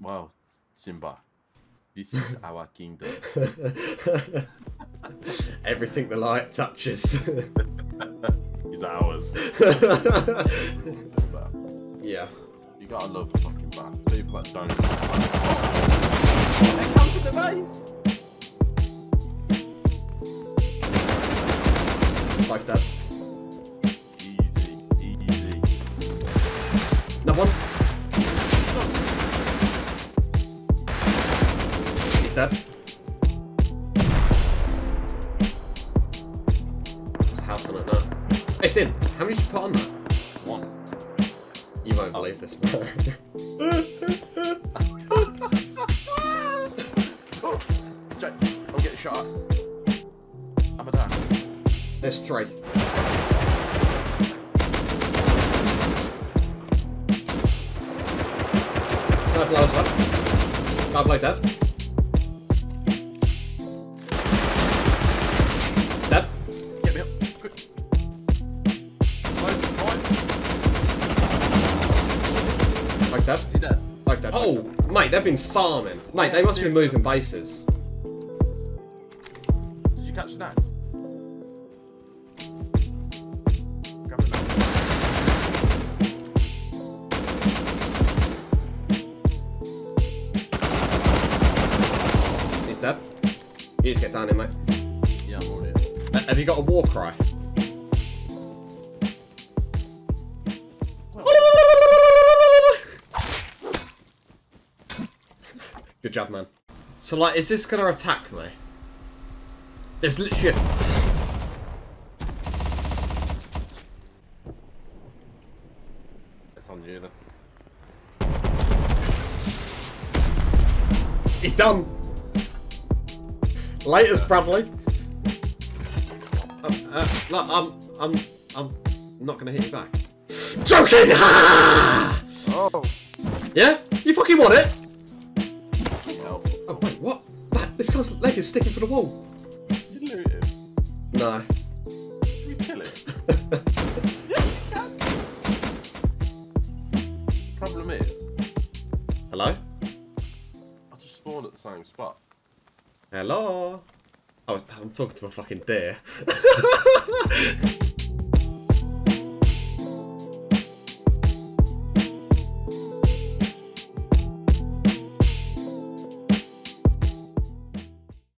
Well, Simba, this is our kingdom. Everything the light touches. Is ours. Yeah. you gotta love a fucking bath. People that don't. They come to the base. Life dead. He's dead. What's happening now? It's in. How many did you put on that? One. You won't believe this, man. Oh, Jake, I'm getting shot. I'm a down. There's three. Guy below as well. Guy below dead. Dead. Both dead. Is he dead? Both dead. Oh, mate, they've been farming. Mate, they must be moving bases. Did you catch the names? Grab the. He's dead. You just get down here, mate. Yeah, I'm already. Uh, have you got a war cry? Good job, man. So, like, is this gonna attack me? There's literally. It's on you then. He's done! Latest, Bradley. Um, uh, look, I'm, I'm, I'm not gonna hit you back. Joking! Ha! Oh! Yeah? You fucking want it? This guy's leg is sticking for the wall. You looted. No. We kill it? Problem is, Hello? I just spawned at the same spot. Hello? Oh, I'm talking to a fucking deer.